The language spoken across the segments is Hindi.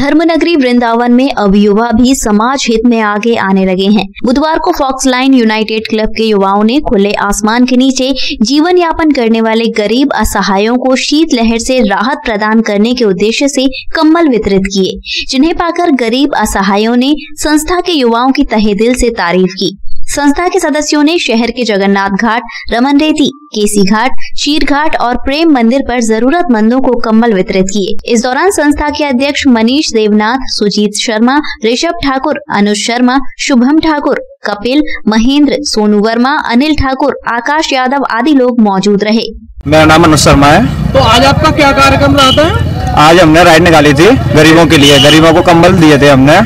धर्मनगरी वृंदावन में अब युवा भी समाज हित में आगे आने लगे हैं। बुधवार को फॉक्स लाइन यूनाइटेड क्लब के युवाओं ने खुले आसमान के नीचे जीवन यापन करने वाले गरीब असहायों को शीतलहर से राहत प्रदान करने के उद्देश्य से कम्बल वितरित किए, जिन्हें पाकर गरीब असहायों ने संस्था के युवाओं की तहे दिल से तारीफ़ की। संस्था के सदस्यों ने शहर के जगन्नाथ घाट रमन रेती केसी घाट शीर घाट और प्रेम मंदिर पर जरूरतमंदों को कंबल वितरित किए। इस दौरान संस्था के अध्यक्ष मनीष देवनाथ सुजीत शर्मा ऋषभ ठाकुर अनुज शर्मा शुभम ठाकुर कपिल महेंद्र सोनू वर्मा अनिल ठाकुर आकाश यादव आदि लोग मौजूद रहे। मेरा नाम अनुज शर्मा है। तो आज आपका क्या कार्यक्रम रहता है आज हमने राइड निकाली थी गरीबों के लिए। गरीबों को कंबल दिए थे हमने।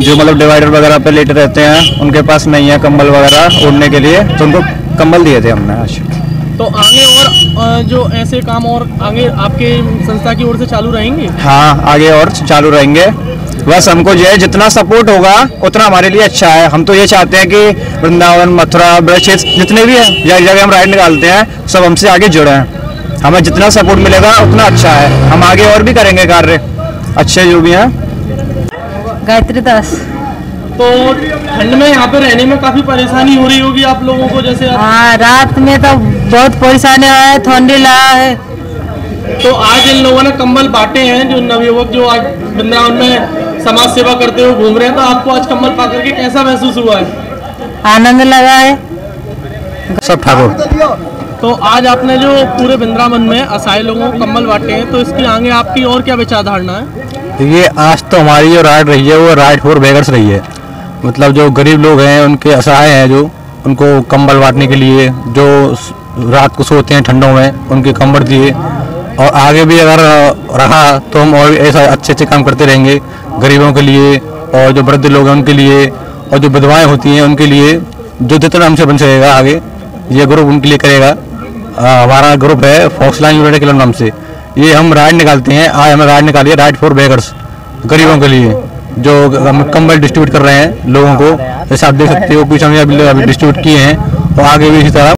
जो मतलब डिवाइडर वगैरह पे लेटे रहते हैं उनके पास नहीं है कंबल वगैरह उड़ने के लिए तो उनको कंबल दिए थे हमने आज। तो आगे और जो ऐसे काम और आगे आपके संस्था की ओर से चालू रहेंगे? हाँ आगे और चालू रहेंगे। बस हमको जो है जितना सपोर्ट होगा उतना हमारे लिए अच्छा है। हम तो ये चाहते हैं कि वृंदावन मथुरा ब्रज जितने भी हैं जगह जगह हम राइड निकालते हैं सब हमसे आगे जुड़े हैं। हमें जितना सपोर्ट मिलेगा उतना अच्छा है। हम आगे और भी करेंगे कार्य। अच्छे जो भी हैं गायत्री दास। तो ठंड में यहाँ पे रहने में काफ़ी परेशानी हो रही होगी आप लोगों को जैसे हाँ रात में तो बहुत परेशानी है ठंडी लगा है। तो आज इन लोगों ने कंबल बांटे हैं जो नवयुवक जो आज वृंदावन में समाज सेवा करते हुए घूम रहे हैं तो आपको आज कंबल पा करके कैसा महसूस हुआ है? आनंद लगा है। सब ठाकुर। तो आज आपने जो पूरे वृंदावन में असहाय लोगों को कंबल बांटे हैं तो इसके आगे आपकी और क्या विचारधारणा है? ये आज तो हमारी जो राइड रही है, वो राइड फॉर बेगर्स रही है। मतलब जो गरीब लोग हैं, उनके असहाय हैं जो, उनको कंबल बांटने के लिए, जो रात को सोते हैं ठंडों में, उनके कंबल दिए। और आगे भी अगर रहा तो हम और ऐसा अच्छे अच्छे काम करते रहेंगे, गरीबों के लिए और जो वृद्ध लोग हैं, उनके लिए और जो विधवाएँ होती हैं, उनके लिए, जो जितना हमसे बन सकेगा आगे, ये ग्रुप उनके लिए करेगा। हमारा ग्रुप है फॉक्स लाइन यूनाइटेड क्लब नाम से। ये हम राइड निकालते हैं। आज हमें राइड निकाली है राइड फॉर बेगर्स, गरीबों के लिए, जो हम कंबल डिस्ट्रीब्यूट कर रहे हैं लोगों को। जैसे आप देख सकते हो कुछ हमने अभी डिस्ट्रीब्यूट किए हैं और आगे भी इसी तरह